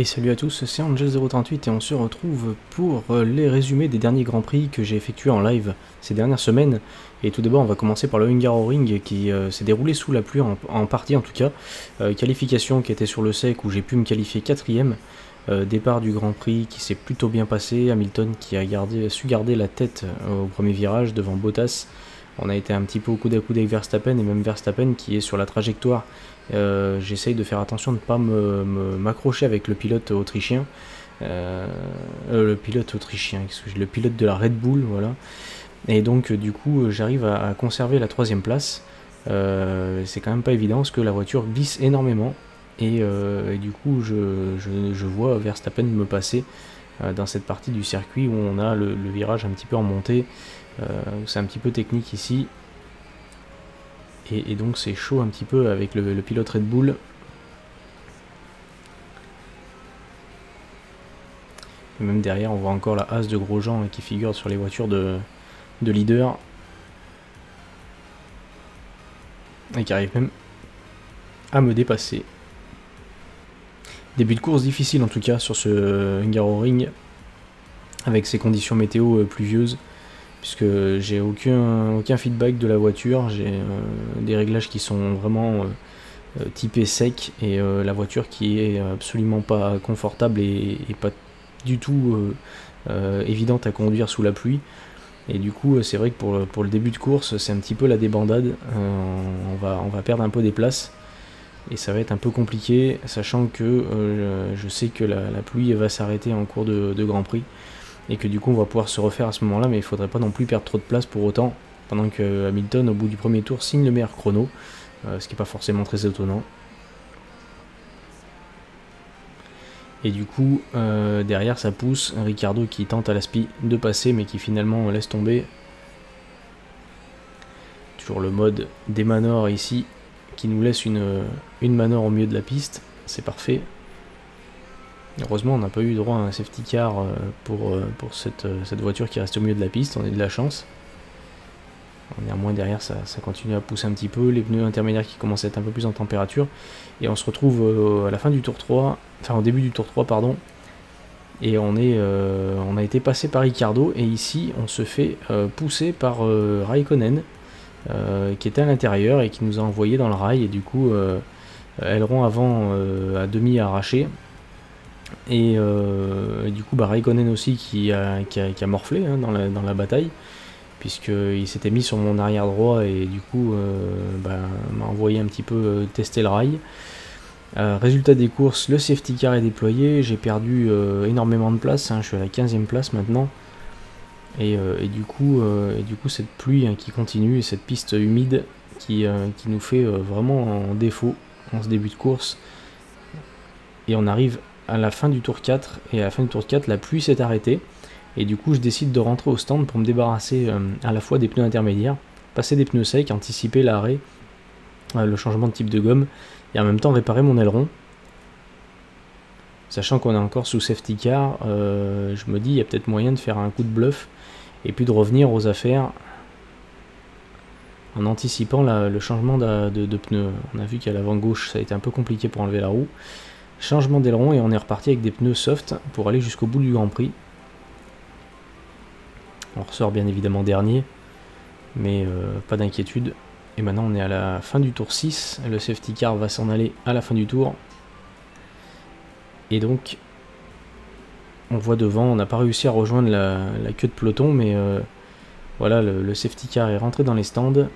Et salut à tous, c'est Angel038 et on se retrouve pour euh, les résumés des derniers Grands Prix que j'ai effectués en live ces dernières semaines. Et tout d'abord on va commencer par le Hungaroring qui euh, s'est déroulé sous la pluie, en, partie en tout cas. Euh, qualification qui était sur le sec où j'ai pu me qualifier quatrième. départ du Grand Prix qui s'est plutôt bien passé, Hamilton qui a gardé, su garder la tête au premier virage devant Bottas. On a été un petit peu au coude à coude avec Verstappen et même Verstappen qui est sur la trajectoire euh, j'essaye de faire attention de ne pas m'accrocher avec le pilote autrichien. Euh, euh, le pilote autrichien, le pilote de la Red Bull, voilà. Et donc du coup j'arrive à, conserver la troisième place. c'est quand même pas évident parce que la voiture glisse énormément. Et, du coup je, vois Verstappen me passer dans cette partie du circuit où on a le virage un petit peu en montée. c'est un petit peu technique ici. Et, donc c'est chaud un petit peu avec le, pilote Red Bull. Et même derrière, on voit encore la As de Grosjean hein, qui figure sur les voitures de, de leader. Et qui arrive même à me dépasser. Début de course difficile en tout cas sur ce Hungaroring avec ces conditions météo euh, pluvieuses puisque j'ai aucun, aucun feedback de la voiture, j'ai euh, des réglages qui sont vraiment euh, euh, typés sec et la voiture qui est absolument pas confortable et, pas du tout évidente à conduire sous la pluie. Et du coup, c'est vrai que pour le, pour le, début de course, c'est un petit peu la débandade. on, va, on va perdre un peu des places. Et ça va être un peu compliqué, sachant que je sais que la, pluie va s'arrêter en cours de Grand Prix et que du coup on va pouvoir se refaire à ce moment là mais il faudrait pas non plus perdre trop de place pour autant pendant que Hamilton au bout du premier tour signe le meilleur chrono euh, ce qui n'est pas forcément très étonnant. Et du coup euh, derrière ça pousse Ricardo qui tente à la spi de passer mais qui finalement laisse tomber toujours le mode des manors ici qui nous laisse une, une manor au milieu de la piste. C'est parfait Heureusement, on n'a pas eu droit à un safety car euh, pour, euh, pour cette, euh, cette, voiture qui reste au milieu de la piste, on a de la chance. Néanmoins, derrière, ça, continue à pousser un petit peu, les pneus intermédiaires qui commencent à être un peu plus en température. Et on se retrouve à la fin du tour 3, enfin au début du tour 3, pardon. Et on, est, on a été passé par Ricardo, et ici, on se fait pousser par Raikkonen, qui était à l'intérieur et qui nous a envoyé dans le rail, et du coup, aileron avant à demi arraché. Euh, et, du coup, bah, Raikkonen aussi qui a, qui morflé hein, dans, la, dans, la, bataille, puisqu'il s'était mis sur mon arrière droit et du coup euh, bah, m'a envoyé un petit peu euh, tester le rail. résultat des courses, le safety car est déployé, j'ai perdu énormément de place, hein, je suis à la 15e place maintenant. Et, du, coup, et du coup, cette pluie hein, qui continue et cette piste humide qui, qui nous fait vraiment en défaut en ce début de course. Et on arrive à la fin du tour 4, et à la fin du tour 4, la pluie s'est arrêtée, et du coup je décide de rentrer au stand pour me débarrasser euh, à la fois des pneus intermédiaires, passer des pneus secs, anticiper l'arrêt, euh, le changement de type de gomme, et en même temps réparer mon aileron. Sachant qu'on est encore sous safety car, euh, je me dis il y a peut-être moyen de faire un coup de bluff, et puis de revenir aux affaires en anticipant le changement de, de pneus. On a vu qu'à l'avant gauche ça a été un peu compliqué pour enlever la roue. Changement d'aileron et on est reparti avec des pneus soft pour aller jusqu'au bout du Grand Prix. On ressort bien évidemment dernier, mais euh, pas d'inquiétude. Et maintenant on est à la fin du tour 6, le safety car va s'en aller à la fin du tour. Et donc on voit devant, on n'a pas réussi à rejoindre la, queue de peloton, mais euh, voilà, le, safety car est rentré dans les stands.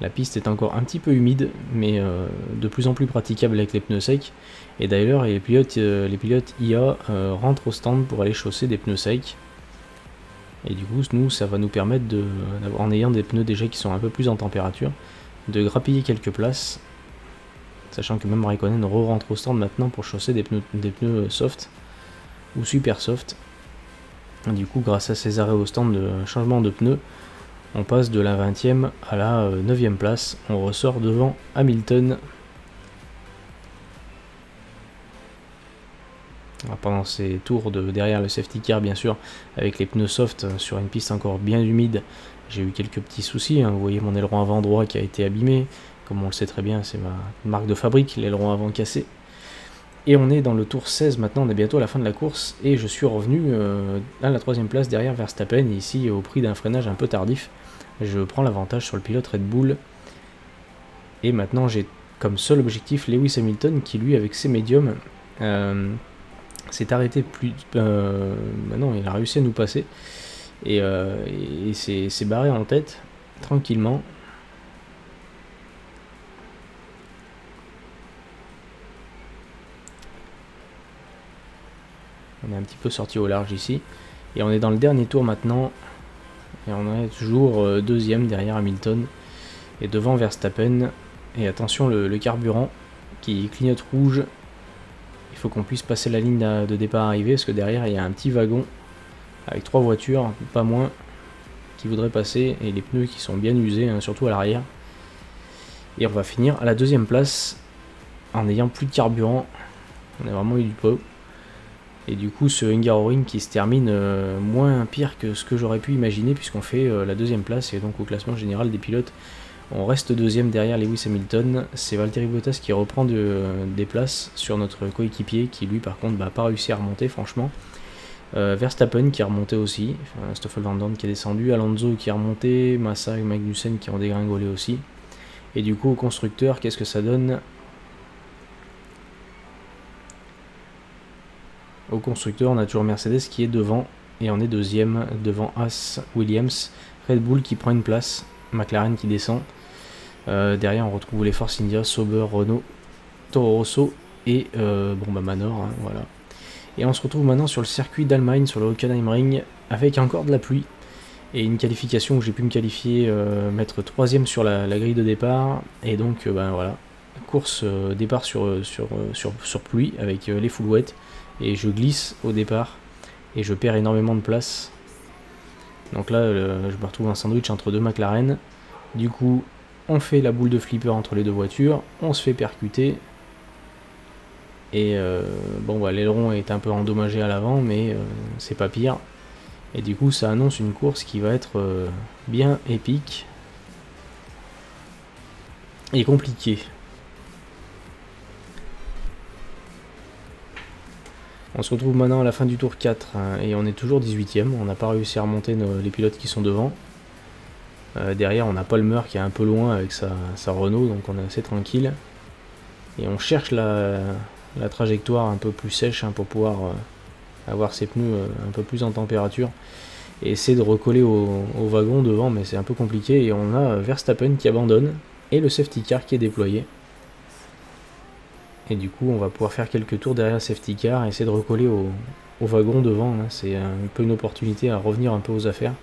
La piste est encore un petit peu humide, mais euh, de plus en plus praticable avec les pneus secs. Et d'ailleurs, les pilotes, euh, les pilotes IA euh, rentrent au stand pour aller chausser des pneus secs. Et du coup, nous, ça va nous permettre, de, en ayant des pneus déjà qui sont un peu plus en température, de grappiller quelques places. Sachant que même Raikkonen re-rentre au stand maintenant pour chausser des pneus, des pneus soft ou super soft. du coup, grâce à ces arrêts au stand de changement de pneus, on passe de la 20e à la 9e euh, place. On ressort devant Hamilton. pendant ces tours de derrière le safety car, bien sûr, avec les pneus soft euh, sur une piste encore bien humide, j'ai eu quelques petits soucis. Hein. Vous voyez mon aileron avant droit qui a été abîmé. Comme on le sait très bien, c'est ma marque de fabrique, l'aileron avant cassé. Et on est dans le tour 16 maintenant, on est bientôt à la fin de la course, et je suis revenu euh, à la troisième place derrière Verstappen, ici au prix d'un freinage un peu tardif. Je prends l'avantage sur le pilote Red Bull. Et maintenant j'ai comme seul objectif Lewis Hamilton qui lui avec ses médiums euh, s'est arrêté plus... Euh, maintenant il a réussi à nous passer. Et, euh, et s'est barré en tête tranquillement. On est un petit peu sorti au large ici. Et on est dans le dernier tour maintenant. Et on est toujours euh, deuxième derrière Hamilton. Et devant Verstappen. Et attention le, carburant qui clignote rouge. Il faut qu'on puisse passer la ligne de départ arrivée. Parce que derrière il y a un petit wagon. Avec trois voitures, pas moins. Qui voudraient passer. Et les pneus qui sont bien usés, hein, surtout à l'arrière. Et on va finir à la deuxième place. En n'ayant plus de carburant. On a vraiment eu du pot. Et du coup, ce Hungaroring qui se termine euh, moins pire que ce que j'aurais pu imaginer, puisqu'on fait euh, la deuxième place, et donc au classement général des pilotes, on reste deuxième derrière Lewis Hamilton. C'est Valtteri Bottas qui reprend des places sur notre coéquipier, qui lui, par contre, n'a bah, pas réussi à remonter, franchement. Euh, Verstappen qui a remonté aussi, Stoffel Van Dorn qui est descendu, Alonso qui a remonté, Massa et Magnussen qui ont dégringolé aussi. Et du coup, au constructeur, qu'est-ce que ça donne? Au constructeur, on a toujours Mercedes qui est devant et on est deuxième devant As, Williams, Red Bull qui prend une place, McLaren qui descend. Euh, derrière, on retrouve les Force India, Sauber, Renault, Toro Rosso et euh, bah Manor. Hein, voilà. Et on se retrouve maintenant sur le circuit d'Allemagne, sur le Hockenheim Ring, avec encore de la pluie et une qualification où j'ai pu me qualifier, euh, mettre troisième sur la, grille de départ. Et donc, ben voilà, course départ sur, sur, sur, sur, pluie avec les foulouettes et je glisse au départ et je perds énormément de place. Donc là, je me retrouve un sandwich entre deux McLaren. Du coup, on fait la boule de flipper entre les deux voitures, on se fait percuter. Et euh, bon, bah, l'aileron est un peu endommagé à l'avant, mais euh, c'est pas pire. Et du coup, ça annonce une course qui va être euh, bien épique et compliquée. On se retrouve maintenant à la fin du tour 4 hein, et on est toujours 18ème. On n'a pas réussi à remonter les pilotes qui sont devant. Euh, derrière, on a Palmer qui est un peu loin avec sa, Renault, donc on est assez tranquille. Et on cherche la, trajectoire un peu plus sèche hein, pour pouvoir euh, avoir ses pneus euh, un peu plus en température et essayer de recoller au, au wagon devant, mais c'est un peu compliqué. Et on a Verstappen qui abandonne et le safety car qui est déployé. Et du coup, on va pouvoir faire quelques tours derrière safety car et essayer de recoller au, wagon devant. Hein. C'est un peu une opportunité à revenir un peu aux affaires.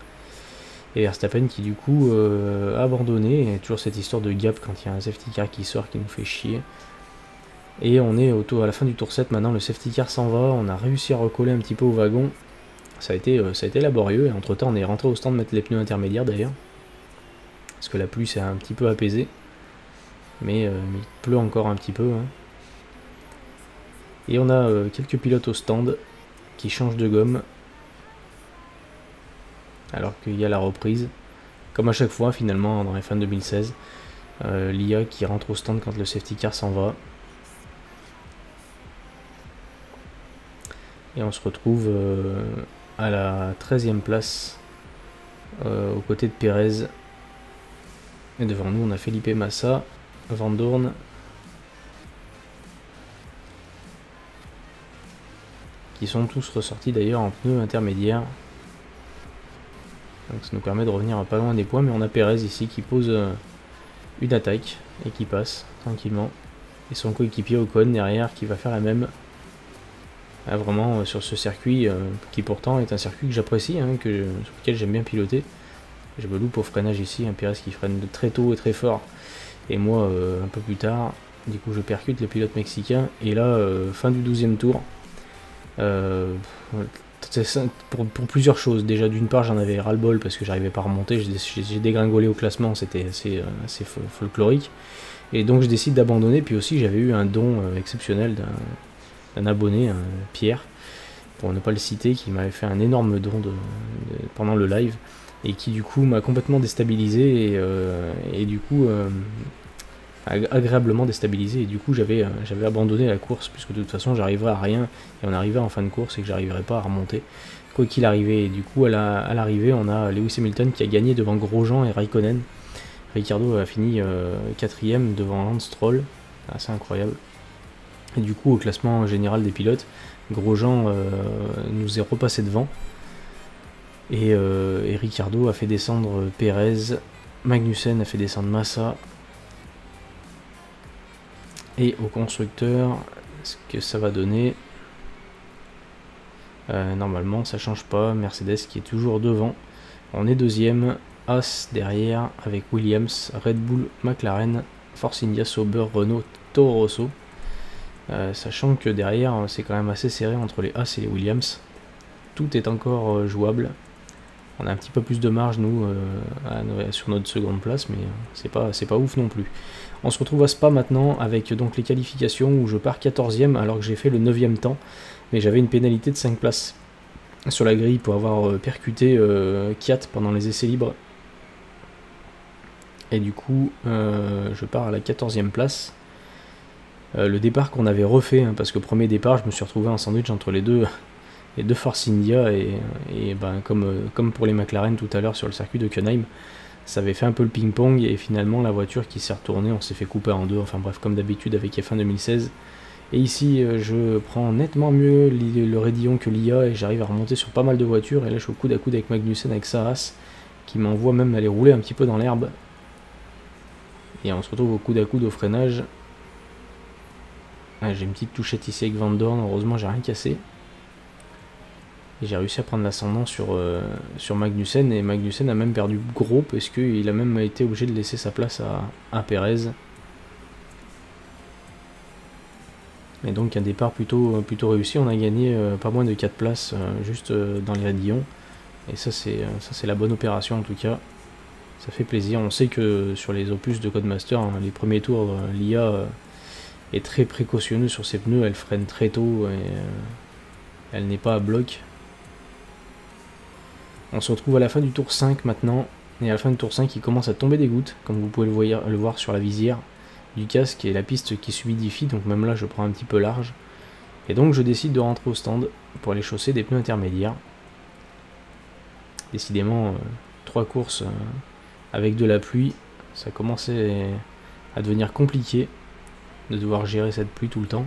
Et Verstappen qui du coup euh, a abandonné. Et toujours cette histoire de gap quand il y a un safety car qui sort qui nous fait chier. Et on est au à la fin du tour 7 maintenant, le safety car s'en va. On a réussi à recoller un petit peu au wagon. Ça a été, euh, ça a été laborieux. Et entre temps, on est rentré au stand de mettre les pneus intermédiaires d'ailleurs. Parce que la pluie s'est un petit peu apaisée. Mais, euh, il pleut encore un petit peu. Hein. Et on a euh, quelques pilotes au stand qui changent de gomme. Alors qu'il y a la reprise. Comme à chaque fois finalement dans les fins 2016. Euh, L'IA qui rentre au stand quand le safety car s'en va. Et on se retrouve euh, à la 13e place aux côtés de Pérez. Et devant nous on a Felipe Massa, Van Dorn, qui sont tous ressortis d'ailleurs en pneus intermédiaires. Donc ça nous permet de revenir pas loin des points, mais on a Perez ici qui pose euh, une attaque et qui passe tranquillement. Et son coéquipier Ocon derrière qui va faire la même. Ah, vraiment euh, sur ce circuit euh, qui pourtant est un circuit que j'apprécie, hein, sur lequel j'aime bien piloter. Je me loupe au freinage ici, un Perez qui freine très tôt et très fort. Et moi un peu plus tard, du coup je percute les pilotes mexicains. Et là, fin du 12e tour, euh, pour, plusieurs choses. Déjà, d'une part, j'en avais ras-le-bol parce que j'arrivais pas à remonter. J'ai dégringolé au classement, c'était assez, assez, folklorique. Et donc, je décide d'abandonner. Puis aussi, j'avais eu un don euh, exceptionnel d'un abonné, Pierre, pour ne pas le citer, qui m'avait fait un énorme don pendant le live et qui, du coup, m'a complètement déstabilisé. Euh, et du coup, agréablement déstabilisé. Et du coup j'avais euh, j'avais abandonné la course puisque de toute façon j'arriverais à rien. Et on arrivait en fin de course et que j'arriverais pas à remonter. Quoi qu'il arrivait. Et du coup à l'arrivée on a Lewis Hamilton qui a gagné devant Grosjean et Raikkonen. Ricardo a fini euh, quatrième devant Lance Stroll. Assez incroyable. Et du coup au classement général des pilotes Grosjean euh, nous est repassé devant. Et, et Ricardo a fait descendre Perez Magnussen a fait descendre Massa et au constructeur, ce que ça va donner euh, Normalement, ça change pas. Mercedes qui est toujours devant. On est deuxième. As derrière avec Williams, Red Bull, McLaren, Force India, Sauber, Renault, Toro Rosso. Euh, sachant que derrière, c'est quand même assez serré entre les As et les Williams. Tout est encore euh, jouable. On a un petit peu plus de marge, nous, sur notre seconde place, mais c'est pas, ouf non plus. On se retrouve à Spa maintenant avec donc les qualifications où je pars 14ème alors que j'ai fait le 9ème temps. Mais j'avais une pénalité de 5 places sur la grille pour avoir euh, percuté euh, Kiat pendant les essais libres. Et du coup, euh, je pars à la 14ème place. le départ qu'on avait refait, hein, parce que premier départ, je me suis retrouvé en sandwich entre les deux, les deux Force India, et, ben, comme, comme pour les McLaren tout à l'heure sur le circuit de Kenheim, ça avait fait un peu le ping-pong et finalement la voiture qui s'est retournée, on s'est fait couper en deux, enfin bref comme d'habitude avec F1 2016. Et ici euh, je prends nettement mieux le Raidillon que l'IA et j'arrive à remonter sur pas mal de voitures et là je suis au coude à coude avec Magnussen avec Saas qui m'envoie même aller rouler un petit peu dans l'herbe. Et on se retrouve au coude à coude au freinage. Ah, j'ai une petite touchette ici avec Van Dorn, heureusement j'ai rien cassé. J'ai réussi à prendre l'ascendant sur, euh, sur Magnussen. Et Magnussen a même perdu gros parce qu'il a même été obligé de laisser sa place à, à Perez. Et donc un départ plutôt, plutôt réussi. On a gagné euh, pas moins de 4 places euh, juste dans les radillons. Et ça c'est la bonne opération en tout cas. Ça fait plaisir. On sait que sur les opus de Codemaster, hein, les premiers tours, l'IA est très précautionneuse sur ses pneus. Elle freine très tôt et elle n'est pas à bloc. On se retrouve à la fin du tour 5 maintenant. Et à la fin du tour 5, il commence à tomber des gouttes, comme vous pouvez le voir, sur la visière du casque et la piste qui subidifie. Donc même là, je prends un petit peu large. Et donc je décide de rentrer au stand pour aller chausser des pneus intermédiaires. Décidément, euh, trois courses euh, avec de la pluie, ça commençait à devenir compliqué de devoir gérer cette pluie tout le temps.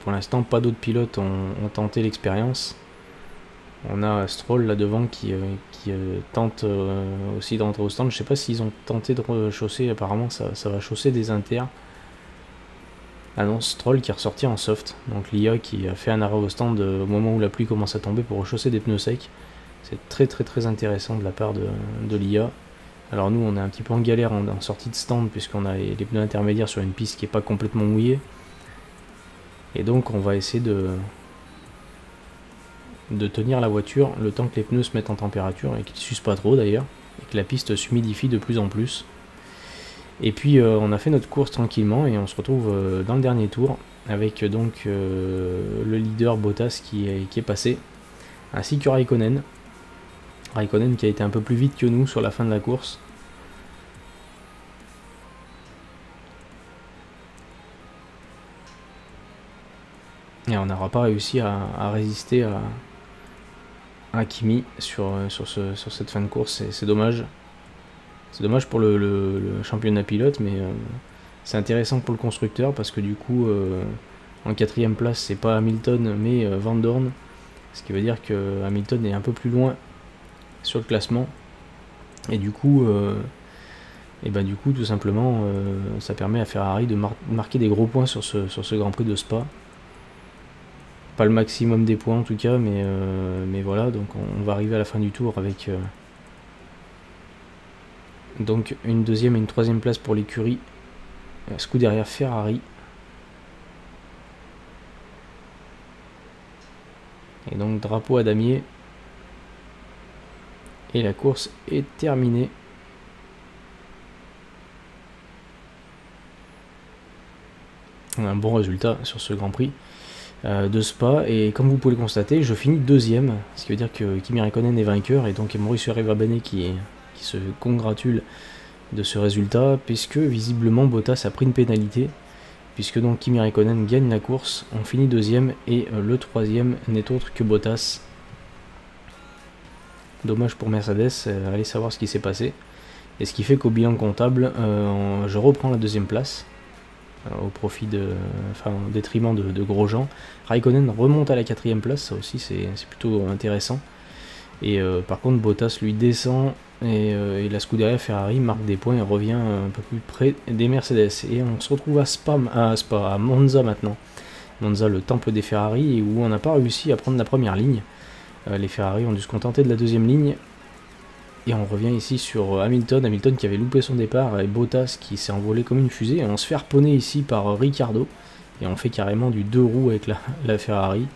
Pour l'instant, pas d'autres pilotes ont, tenté l'expérience. On a Stroll là devant qui, euh, euh, tente euh, aussi d'entrer au stand. Je sais pas s'ils ont tenté de chausser, apparemment ça, va chausser des inters. Ah non, Stroll qui est ressorti en soft. Donc l'IA qui a fait un arrêt au stand au moment où la pluie commence à tomber pour rechausser des pneus secs. C'est très très très intéressant de la part de, l'IA. Alors nous on est un petit peu en galère en, sortie de stand puisqu'on a les, les, pneus intermédiaires sur une piste qui est pas complètement mouillée. Et donc on va essayer de, de tenir la voiture le temps que les pneus se mettent en température et qu'ils ne s'usent pas trop d'ailleurs, et que la piste s'humidifie de plus en plus. Et puis euh, on a fait notre course tranquillement et on se retrouve euh, dans le dernier tour avec donc euh, le leader Bottas qui qui est passé, ainsi que Raikkonen. Raikkonen qui a été un peu plus vite que nous sur la fin de la course. Et on n'aura pas réussi à, résister à, Kimi sur, cette fin de course. C'est dommage. C'est dommage pour le, championnat pilote, mais euh, c'est intéressant pour le constructeur parce que du coup, euh, en quatrième place, c'est pas Hamilton mais euh, Van Dorn. Ce qui veut dire que Hamilton est un peu plus loin sur le classement. Et du coup, ben du coup, tout simplement, ça permet à Ferrari de marquer des gros points sur ce Grand Prix de Spa pas le maximum des points en tout cas, mais, euh, voilà, donc on, va arriver à la fin du tour avec euh, donc une deuxième et une troisième place pour l'écurie. Euh, ce derrière Ferrari. Et donc drapeau à damier. Et la course est terminée. On a un bon résultat sur ce Grand Prix. Euh, de Spa. Et comme vous pouvez le constater, je finis deuxième, ce qui veut dire que Kimi Raikkonen est vainqueur et donc Mauricio Arrivabene qui, qui se congratule de ce résultat, puisque visiblement Bottas a pris une pénalité, puisque donc Kimi Raikkonen gagne la course, on finit deuxième et euh, le troisième n'est autre que Bottas. Dommage pour Mercedes, euh, allez savoir ce qui s'est passé. Et ce qui fait qu'au bilan comptable, je reprends la deuxième place. Euh, au profit de, enfin, au détriment de, Grosjean. Raikkonen remonte à la quatrième place, ça aussi c'est plutôt intéressant. Et euh, par contre, Bottas lui descend euh, et, la Scuderia Ferrari marque des points et revient un peu plus près des Mercedes. Et on se retrouve à Spa, à, Spa, à Monza maintenant. Monza, le temple des Ferrari, où on n'a pas réussi à prendre la première ligne. les Ferrari ont dû se contenter de la deuxième ligne et on revient ici sur euh, Hamilton, Hamilton qui avait loupé son départ et Bottas qui s'est envolé comme une fusée. Et on se fait harponner ici par euh, Ricardo et on fait carrément du deux roues avec la, Ferrari.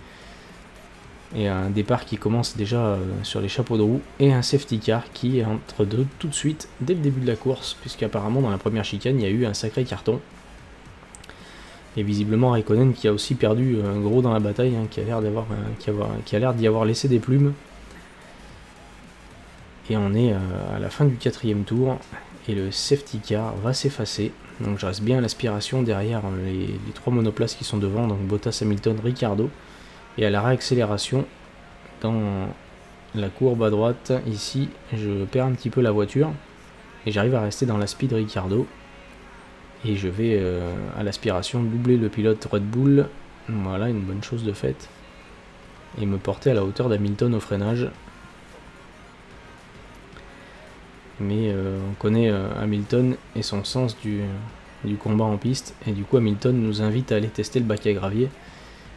Et un départ qui commence déjà euh, sur les chapeaux de roue et un safety car qui entre deux tout de suite dès le début de la course puisqu'apparemment dans la première chicane il y a eu un sacré carton. Et visiblement Raikkonen qui a aussi perdu un gros dans la bataille, hein, qui a l'air qui a l'air d'y avoir laissé des plumes. Et on est euh, à la fin du quatrième tour et le safety car va s'effacer. Donc je reste bien à l'aspiration derrière les, trois monoplaces qui sont devant, donc Bottas, Hamilton, Ricardo. Et à la réaccélération, dans la courbe à droite, ici, je perds un petit peu la voiture. Et j'arrive à rester dans la speed Ricardo. Et je vais euh, à l'aspiration doubler le pilote Red Bull. Voilà, une bonne chose de faite. Et me porter à la hauteur d'Hamilton au freinage mais euh, on connaît euh, Hamilton et son sens du, combat en piste, et du coup Hamilton nous invite à aller tester le bac à gravier,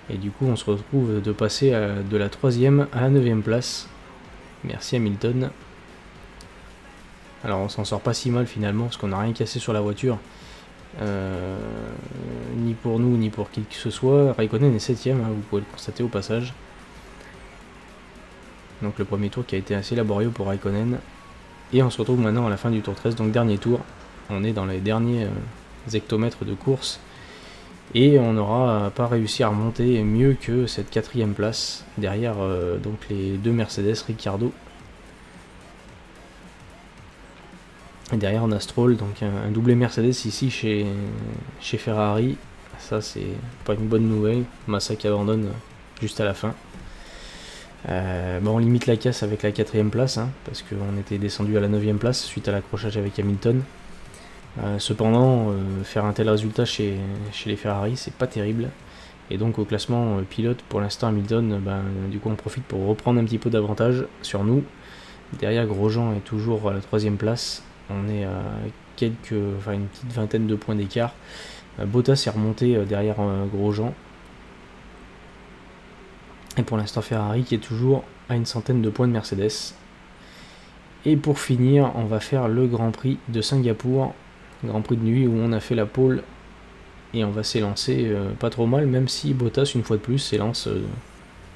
et du coup on se retrouve de passer de la troisième à la neuvième place. Merci Hamilton. Alors on s'en sort pas si mal finalement, parce qu'on n'a rien cassé sur la voiture. Euh, ni pour nous, ni pour qui que ce soit. Raikkonen est septième, hein, vous pouvez le constater au passage. Donc le premier tour qui a été assez laborieux pour Raikkonen. Et on se retrouve maintenant à la fin du tour 13, donc dernier tour. On est dans les derniers euh, hectomètres de course. Et on n'aura pas réussi à remonter mieux que cette quatrième place derrière euh, donc les deux Mercedes Ricardo. Et derrière on a Stroll, donc un, doublé Mercedes ici chez, chez Ferrari. Ça c'est pas une bonne nouvelle. Massa qui abandonne juste à la fin. Euh, on limite la casse avec la quatrième place, hein, parce qu'on était descendu à la neuvième place suite à l'accrochage avec Hamilton. Euh, cependant, euh, faire un tel résultat chez, les Ferrari, c'est pas terrible. Et donc au classement pilote, pour l'instant Hamilton, ben, du coup on profite pour reprendre un petit peu d'avantage sur nous. Derrière Grosjean est toujours à la troisième place. On est à quelques, une petite vingtaine de points d'écart. Bottas est remonté derrière Grosjean. Et pour l'instant Ferrari qui est toujours à une centaine de points de Mercedes. Et pour finir, on va faire le Grand Prix de Singapour. Grand Prix de nuit où on a fait la pole. Et on va s'élancer euh, pas trop mal, même si Bottas, une fois de plus, s'élance euh,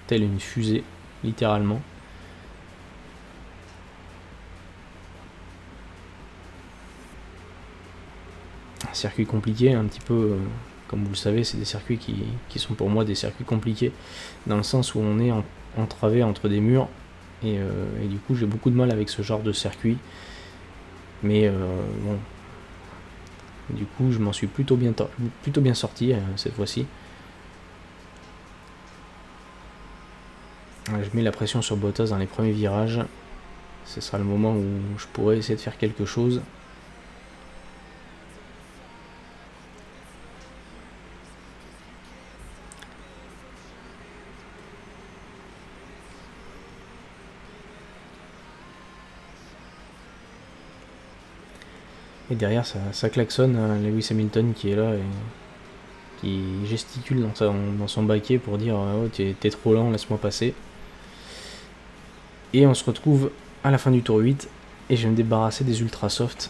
telle une fusée, littéralement. Un circuit compliqué, un petit peu... Euh, comme vous le savez, c'est des circuits qui, sont pour moi des circuits compliqués, dans le sens où on est entravé entre des murs, euh, et, du coup j'ai beaucoup de mal avec ce genre de circuit. Mais euh, bon, du coup je m'en suis plutôt bien, plutôt bien sorti euh, cette fois-ci. Je mets la pression sur Bottas dans les premiers virages. Ce sera le moment où je pourrais essayer de faire quelque chose. Et derrière, ça, klaxonne hein, Lewis Hamilton qui est là et qui gesticule dans, son baquet pour dire Oh, t'es trop lent, laisse-moi passer. Et on se retrouve à la fin du tour 8 et je vais me débarrasser des ultra soft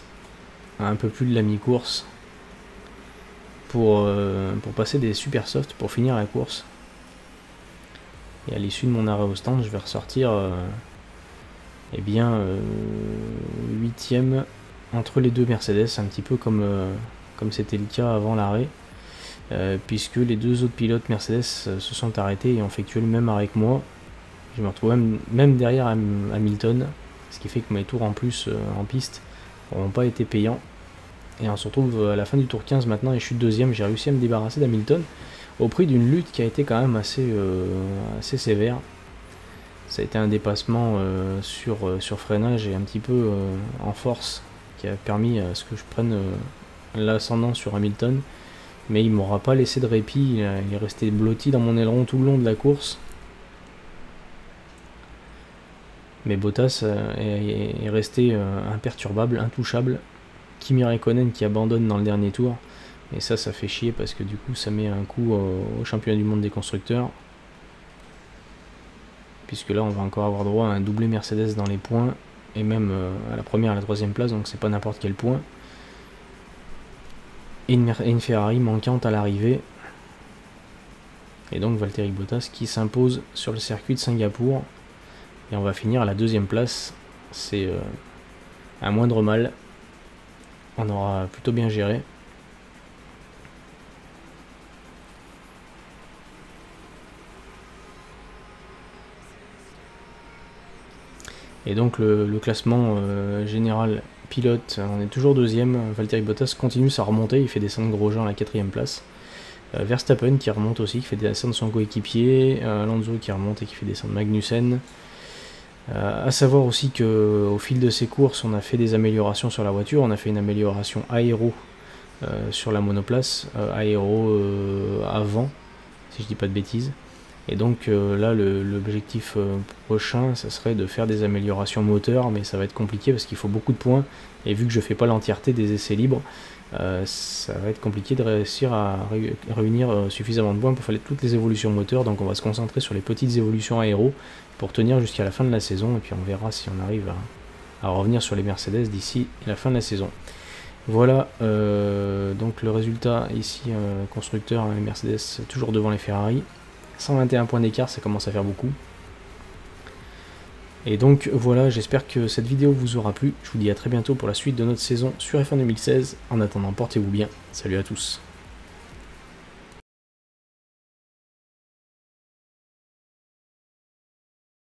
à un peu plus de la mi-course pour, euh, pour passer des super soft pour finir la course. Et à l'issue de mon arrêt au stand, je vais ressortir euh, eh bien, euh, huitième entre les deux Mercedes, un petit peu comme euh, c'était le cas avant l'arrêt. puisque les deux autres pilotes Mercedes se sont arrêtés et ont effectué le même arrêt que moi. Je me retrouve même, derrière Hamilton, ce qui fait que mes tours en plus en piste n'ont pas été payants. Et on se retrouve à la fin du tour 15 maintenant et je suis deuxième, j'ai réussi à me débarrasser d'Hamilton au prix d'une lutte qui a été quand même assez, sévère. Ça a été un dépassement euh, sur, euh, freinage et un petit peu euh, en force a permis à ce que je prenne l'ascendant sur Hamilton. Mais il m'aura pas laissé de répit, il, est resté blotti dans mon aileron tout le long de la course. Mais Bottas est, resté imperturbable, intouchable. Kimi Raikkonen qui abandonne dans le dernier tour. Et ça, ça fait chier parce que du coup, ça met un coup au championnat du monde des constructeurs puisque là on va encore avoir droit à un doublé Mercedes dans les points, et même euh, à la première et à la troisième place, donc c'est pas n'importe quel point. Et une, Ferrari manquante à l'arrivée. Et donc Valtteri Bottas qui s'impose sur le circuit de Singapour. Et on va finir à la deuxième place. C'est euh, un moindre mal. On aura plutôt bien géré. Et donc le, classement euh, général pilote, on est toujours deuxième. Valtteri Bottas continue sa remontée, il fait descendre Grosjean à la quatrième place. Euh, Verstappen qui remonte aussi, qui fait descendre son coéquipier. Euh, Alonso qui remonte et qui fait descendre Magnussen. A à savoir aussi qu'au fil de ces courses, on a fait des améliorations sur la voiture. On a fait une amélioration aéro sur la monoplace, aéro avant, si je dis pas de bêtises. Et donc euh, là, l'objectif euh, prochain, ça serait de faire des améliorations moteurs, mais ça va être compliqué parce qu'il faut beaucoup de points. Et vu que je fais pas l'entièreté des essais libres, euh, ça va être compliqué de réussir à réunir suffisamment de points pour faire toutes les évolutions moteurs. Donc on va se concentrer sur les petites évolutions aéro pour tenir jusqu'à la fin de la saison. Et puis on verra si on arrive à, revenir sur les Mercedes d'ici la fin de la saison. Voilà donc le résultat ici, constructeur, les Mercedes toujours devant les Ferrari. 121 points d'écart, ça commence à faire beaucoup. Et donc voilà, j'espère que cette vidéo vous aura plu. Je vous dis à très bientôt pour la suite de notre saison sur F1 2016. En attendant, portez-vous bien. Salut à tous.